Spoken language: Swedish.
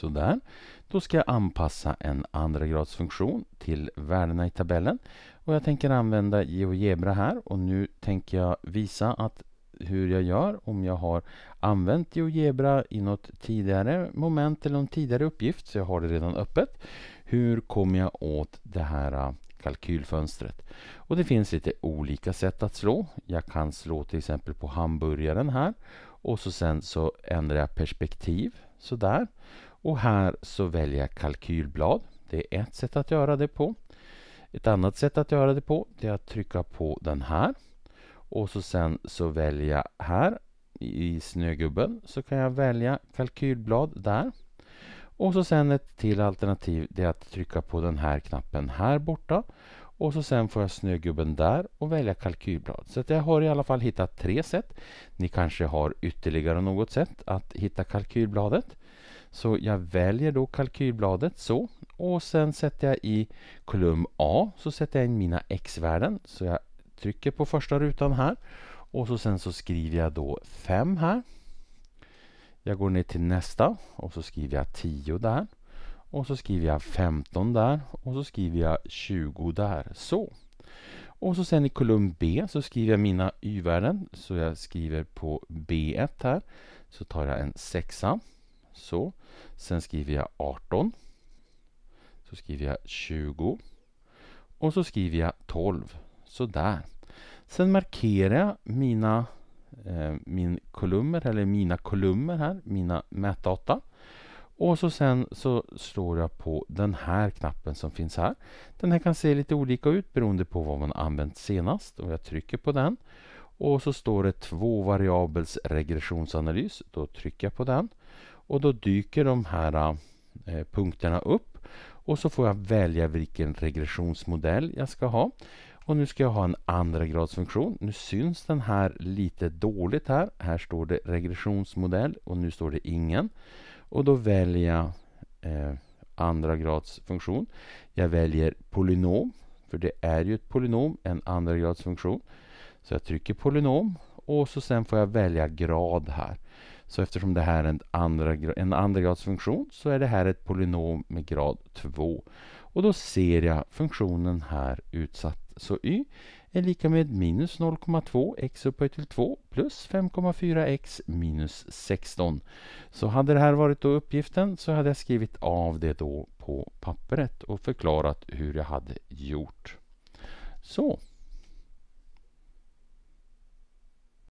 Sådär. Då ska jag anpassa en andragradsfunktion till värdena i tabellen. Och jag tänker använda GeoGebra här och nu tänker jag visa att hur jag gör om jag har använt GeoGebra i något tidigare moment eller någon tidigare uppgift, så jag har det redan öppet. Hur kommer jag åt det här äh, kalkylfönstret? Och det finns lite olika sätt att slå. Jag kan slå till exempel på hamburgaren här och så sen så ändrar jag perspektiv sådär. Och här så väljer jag kalkylblad. Det är ett sätt att göra det på. Ett annat sätt att göra det på det är att trycka på den här. Och så sen så väljer jag här i snögubben så kan jag välja kalkylblad där. Och så sen ett till alternativ det är att trycka på den här knappen här borta. Och så sen får jag snögubben där och välja kalkylblad. Så jag har i alla fall hittat tre sätt. Ni kanske har ytterligare något sätt att hitta kalkylbladet. Så jag väljer då kalkylbladet så och sen sätter jag i kolumn A så sätter jag in mina x-värden. Så jag trycker på första rutan här och så sen så skriver jag då 5 här. Jag går ner till nästa och så skriver jag 10 där. Och så skriver jag 15 där och så skriver jag 20 där. Så. Och så sen i kolumn B så skriver jag mina y-värden. Så jag skriver på B1 här. Så tar jag en sexa. Så. Sen skriver jag 18. Så skriver jag 20. Och så skriver jag 12. Så där. Sen markerar jag mina eh, min kolumner, eller mina kolumner här, mina mätdata. Och så sen så slår jag på den här knappen som finns här. Den här kan se lite olika ut beroende på vad man använt senast. Och jag trycker på den. Och så står det två variabels regressionsanalys. Då trycker jag på den. Och då dyker de här eh, punkterna upp. Och så får jag välja vilken regressionsmodell jag ska ha. Och nu ska jag ha en andra gradsfunktion. Nu syns den här lite dåligt här. Här står det regressionsmodell och nu står det ingen. Och då väljer jag eh, andra gradsfunktion. Jag väljer polynom, för det är ju ett polynom, en andra gradsfunktion. Så jag trycker polynom och så sen får jag välja grad här. Så eftersom det här är en andra, en andra gradsfunktion så är det här ett polynom med grad 2. Och då ser jag funktionen här utsatt. Så y är lika med minus 0,2 x upphöjt till 2 plus 5,4 x minus 16. Så hade det här varit då uppgiften så hade jag skrivit av det då på pappret och förklarat hur jag hade gjort. Så.